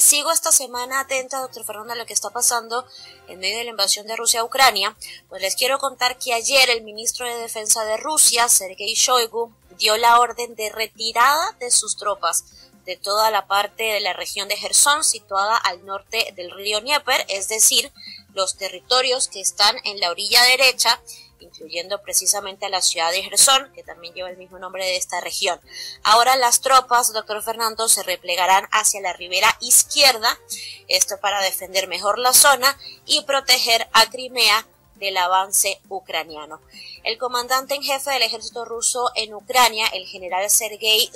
sigo esta semana atenta, doctor Fernando, a lo que está pasando en medio de la invasión de Rusia a Ucrania. Pues les quiero contar que ayer el ministro de Defensa de Rusia, Sergei Shoigu, dio la orden de retirada de sus tropas de toda la parte de la región de Gerson situada al norte del río Dnieper, es decir, los territorios que están en la orilla derecha incluyendo precisamente a la ciudad de Gerson, que también lleva el mismo nombre de esta región. Ahora las tropas, doctor Fernando, se replegarán hacia la ribera izquierda, esto para defender mejor la zona y proteger a Crimea del avance ucraniano. El comandante en jefe del ejército ruso en Ucrania, el general Sergei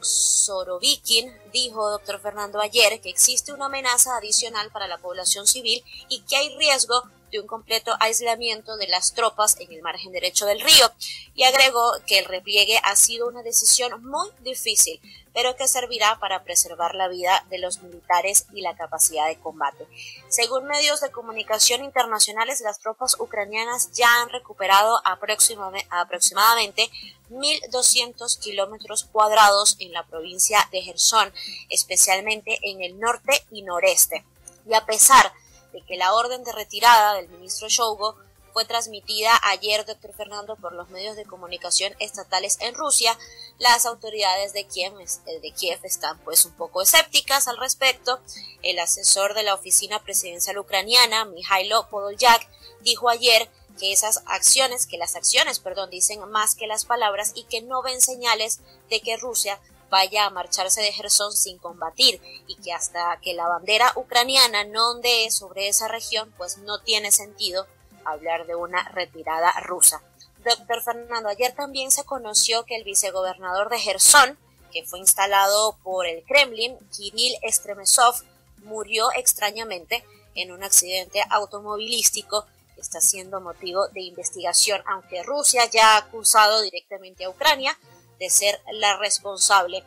Sorovikin, dijo, doctor Fernando, ayer que existe una amenaza adicional para la población civil y que hay riesgo de un completo aislamiento de las tropas en el margen derecho del río y agregó que el repliegue ha sido una decisión muy difícil, pero que servirá para preservar la vida de los militares y la capacidad de combate. Según medios de comunicación internacionales, las tropas ucranianas ya han recuperado aproximadamente 1.200 kilómetros cuadrados en la provincia de Gerson, especialmente en el norte y noreste. Y a pesar que la orden de retirada del ministro Shogo fue transmitida ayer, doctor Fernando, por los medios de comunicación estatales en Rusia, las autoridades de Kiev, de Kiev están pues un poco escépticas al respecto. El asesor de la oficina presidencial ucraniana, Mihailo Podolyak, dijo ayer que esas acciones, que las acciones, perdón, dicen más que las palabras y que no ven señales de que Rusia vaya a marcharse de Gerson sin combatir y que hasta que la bandera ucraniana no ondee sobre esa región, pues no tiene sentido hablar de una retirada rusa. Doctor Fernando, ayer también se conoció que el vicegobernador de Gerson, que fue instalado por el Kremlin, Kirill Estremesov, murió extrañamente en un accidente automovilístico que está siendo motivo de investigación, aunque Rusia ya ha acusado directamente a Ucrania de ser la responsable.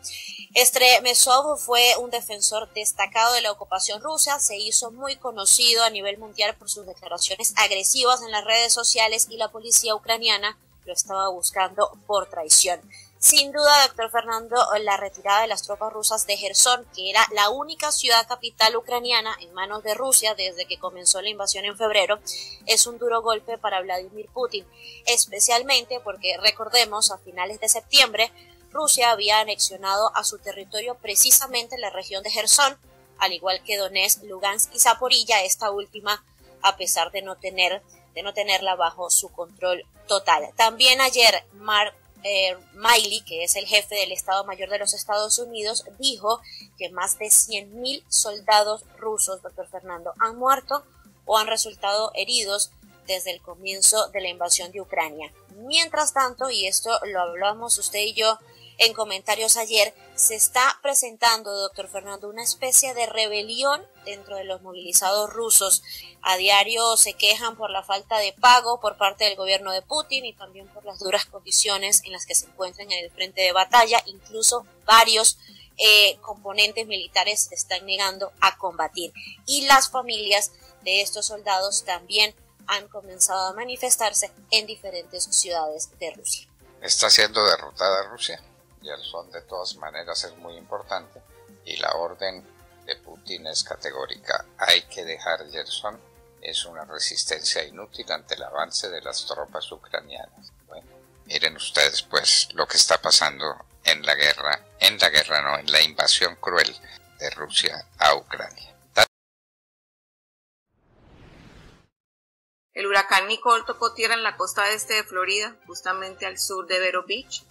Estremesov fue un defensor destacado de la ocupación rusa, se hizo muy conocido a nivel mundial por sus declaraciones agresivas en las redes sociales y la policía ucraniana lo estaba buscando por traición. Sin duda, doctor Fernando, la retirada de las tropas rusas de Gerson, que era la única ciudad capital ucraniana en manos de Rusia desde que comenzó la invasión en febrero, es un duro golpe para Vladimir Putin, especialmente porque recordemos a finales de septiembre Rusia había anexionado a su territorio precisamente la región de Gerson, al igual que Donetsk, Lugansk y Zaporilla, esta última a pesar de no tener de no tenerla bajo su control total. También ayer Mark eh, Miley, que es el jefe del Estado Mayor de los Estados Unidos, dijo que más de 100.000 soldados rusos, doctor Fernando, han muerto o han resultado heridos desde el comienzo de la invasión de Ucrania. Mientras tanto, y esto lo hablamos usted y yo en comentarios ayer, se está presentando, doctor Fernando, una especie de rebelión dentro de los movilizados rusos. A diario se quejan por la falta de pago por parte del gobierno de Putin y también por las duras condiciones en las que se encuentran en el frente de batalla. Incluso varios eh, componentes militares se están negando a combatir. Y las familias de estos soldados también han comenzado a manifestarse en diferentes ciudades de Rusia. ¿Está siendo derrotada Rusia? Son de todas maneras es muy importante y la orden de Putin es categórica. Hay que dejar Gerson. Es una resistencia inútil ante el avance de las tropas ucranianas. Miren ustedes pues lo que está pasando en la guerra, en la guerra no, en la invasión cruel de Rusia a Ucrania. El huracán Nicole tocó tierra en la costa este de Florida, justamente al sur de Vero Beach.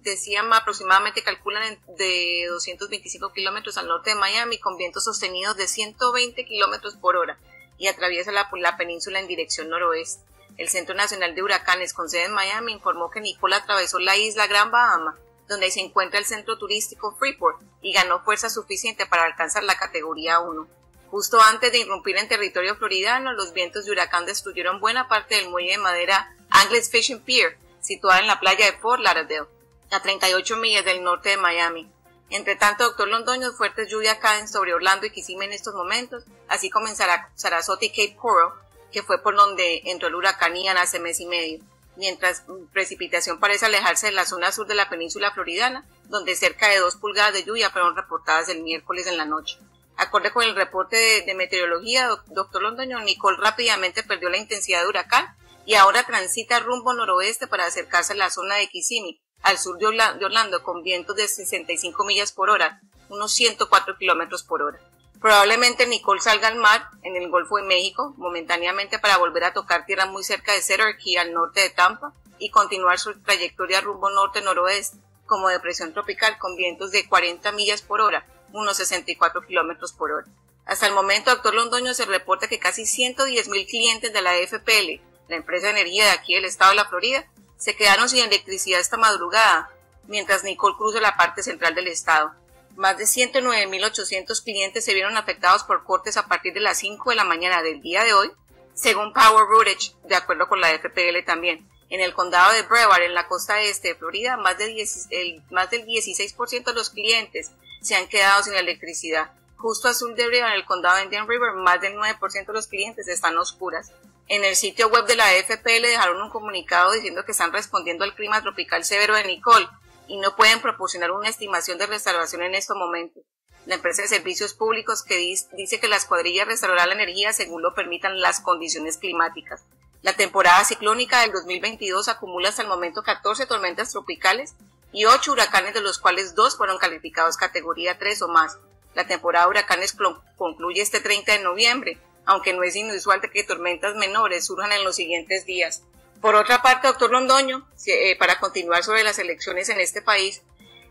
Decían aproximadamente calculan de 225 kilómetros al norte de Miami con vientos sostenidos de 120 kilómetros por hora y atraviesa la, la, península en dirección noroeste. El Centro Nacional de Huracanes con sede en Miami informó que Nicole atravesó la isla Gran Bahama, donde se encuentra el centro turístico Freeport, y ganó fuerza suficiente para alcanzar la categoría 1. Justo antes de irrumpir en territorio floridano, los vientos de huracán destruyeron buena parte del muelle de madera Angles Fishing Pier, situada en la playa de Fort Lauderdale, a 38 millas del norte de Miami. Entre tanto, doctor Londoño, fuertes lluvias caen sobre Orlando y Kissimmee en estos momentos, así comenzará Sarasota y Cape Coral, que fue por donde entró el huracán Ian hace mes y medio. mientras precipitación parece alejarse de la zona sur de la península floridana, donde cerca de dos pulgadas de lluvia fueron reportadas el miércoles en la noche. Acorde con el reporte de, meteorología, doctor Londoño, Nicole rápidamente perdió la intensidad de huracán y ahora transita rumbo noroeste para acercarse a la zona de Kissimmee, al sur de Orlando, con vientos de 65 millas por hora, unos 104 kilómetros por hora. Probablemente Nicole salga al mar en el Golfo de México momentáneamente para volver a tocar tierra muy cerca de Cherokee al norte de Tampa y continuar su trayectoria rumbo norte-noroeste como depresión tropical con vientos de 40 millas por hora, unos 64 kilómetros por hora. Hasta el momento, doctor Londoño se reporta que casi 110 mil clientes de la FPL, la empresa de energía de aquí del estado de la Florida, se quedaron sin electricidad esta madrugada, mientras Nicole cruza la parte central del estado. Más de 109.800 clientes se vieron afectados por cortes a partir de las 5 de la mañana del día de hoy, según Power Routage, de acuerdo con la FPL también. En el condado de Brevard, en la costa este de Florida, más, de el, más del 16% de los clientes se han quedado sin electricidad. Justo a sur de Brevard, en el condado de Indian River, más del 9% de los clientes están oscuras. En el sitio web de la FPL dejaron un comunicado diciendo que están respondiendo al clima tropical severo de Nicole y no pueden proporcionar una estimación de restauración en estos momentos. La empresa de servicios públicos que dice que las cuadrillas restaurarán la energía según lo permitan las condiciones climáticas. La temporada ciclónica del 2022 acumula hasta el momento 14 tormentas tropicales y 8 huracanes de los cuales 2 fueron calificados categoría 3 o más. La temporada de huracanes concluye este 30 de noviembre, aunque no es inusual que tormentas menores surjan en los siguientes días. Por otra parte, doctor Londoño, eh, para continuar sobre las elecciones en este país,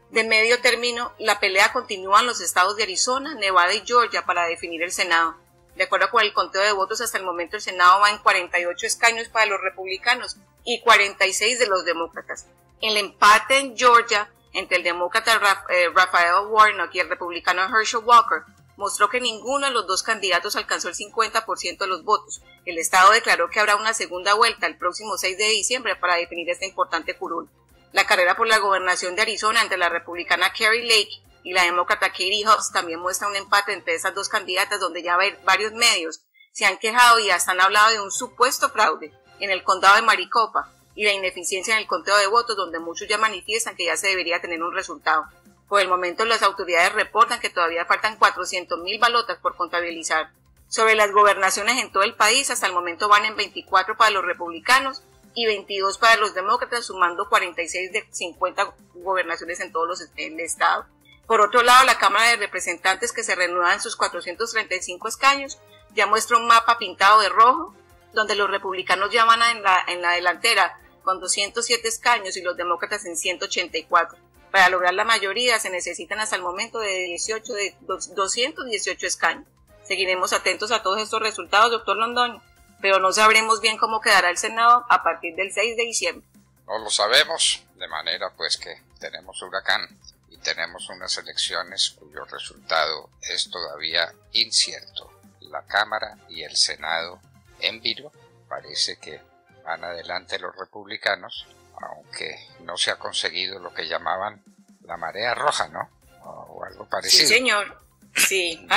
de medio término, la pelea continúa en los estados de Arizona, Nevada y Georgia para definir el Senado. De acuerdo con el conteo de votos, hasta el momento el Senado va en 48 escaños para los republicanos y 46 de los demócratas. El empate en Georgia entre el demócrata eh, Rafael Warnock y el republicano Herschel Walker mostró que ninguno de los dos candidatos alcanzó el 50% de los votos. El Estado declaró que habrá una segunda vuelta el próximo 6 de diciembre para definir esta importante curul. La carrera por la gobernación de Arizona entre la republicana Carrie Lake y la demócrata Katie Hobbs también muestra un empate entre esas dos candidatas donde ya varios medios se han quejado y hasta han hablado de un supuesto fraude en el condado de Maricopa y la ineficiencia en el conteo de votos donde muchos ya manifiestan que ya se debería tener un resultado. Por el momento, las autoridades reportan que todavía faltan 400.000 balotas por contabilizar. Sobre las gobernaciones en todo el país, hasta el momento van en 24 para los republicanos y 22 para los demócratas, sumando 46 de 50 gobernaciones en todos los en el estado. Por otro lado, la Cámara de Representantes, que se renueva en sus 435 escaños, ya muestra un mapa pintado de rojo, donde los republicanos ya van en la, en la delantera con 207 escaños y los demócratas en 184. Para lograr la mayoría se necesitan hasta el momento de 18 de 218 escaños. Seguiremos atentos a todos estos resultados, doctor Londoño, pero no sabremos bien cómo quedará el Senado a partir del 6 de diciembre. No lo sabemos, de manera pues que tenemos huracán y tenemos unas elecciones cuyo resultado es todavía incierto. La Cámara y el Senado en vilo parece que van adelante los republicanos aunque no se ha conseguido lo que llamaban la marea roja, ¿no? O, algo parecido. Sí, señor. Sí,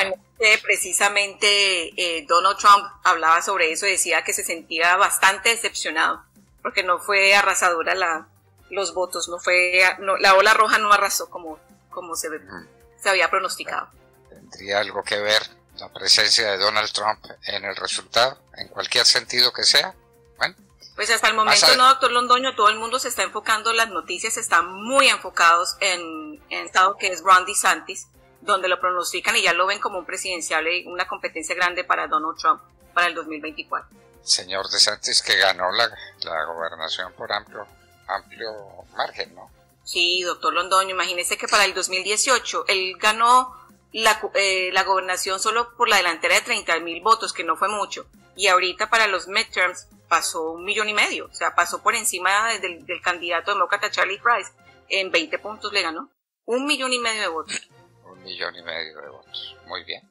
precisamente eh, Donald Trump hablaba sobre eso, decía que se sentía bastante decepcionado, porque no fue arrasadora la, los votos, no fue, la ola roja no arrasó como, como se, se había pronosticado. ¿Tendría algo que ver la presencia de Donald Trump en el resultado, en cualquier sentido que sea? Pues hasta el momento no, doctor Londoño, todo el mundo se está enfocando, las noticias están muy enfocados en, el estado que es Ron DeSantis, donde lo pronostican y ya lo ven como un presidencial y una competencia grande para Donald Trump para el 2024. Señor DeSantis que ganó la, la gobernación por amplio, amplio margen, ¿no? Sí, doctor Londoño, imagínese que para el 2018 él ganó la, eh, la gobernación solo por la delantera de 30 mil votos, que no fue mucho. Y ahorita para los midterms pasó un millón y medio, o sea, pasó por encima del, candidato demócrata Charlie Price. En 20 puntos le ganó. Un millón y medio de votos. Un millón y medio de votos. Muy bien.